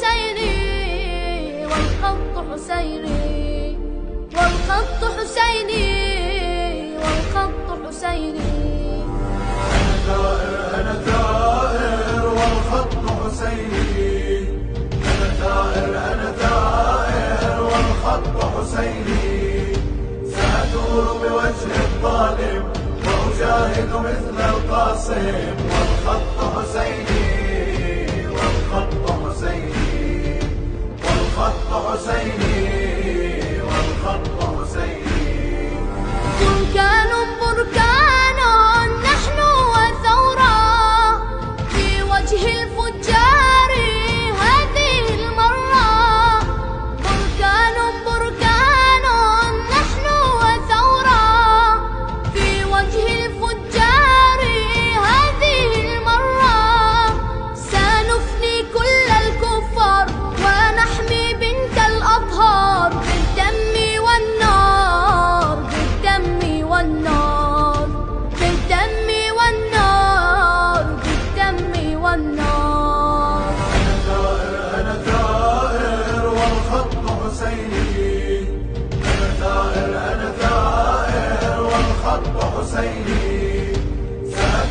حسيني والخط حسيني والخط حسيني أنا ثائر أنا ثائر والخط حسيني. أنا ثائر أنا ثائر والخط حسيني. سأثور بوجه الظالم وأجاهد مثل القاسم.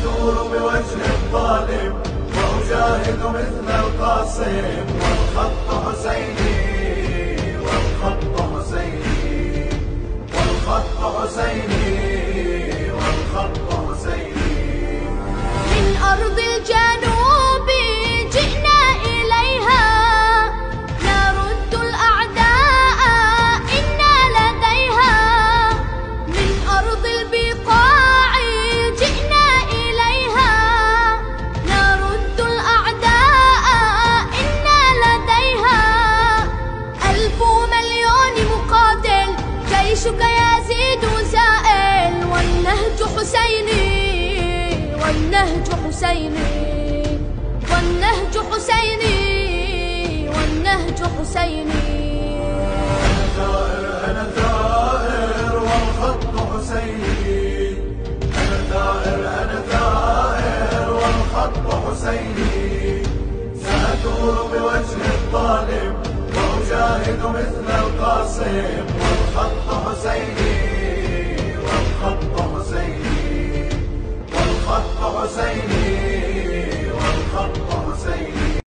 سأثور بوجه الظالم وأجاهد مثل القاسم. والنهج حسيني والنهج حسيني والنهج حسيني. أنا ثائر أنا ثائر والخط حسيني. أنا ثائر أنا ثائر والخط حسيني. بوجه الظالم وأجاهد مثل القاسم.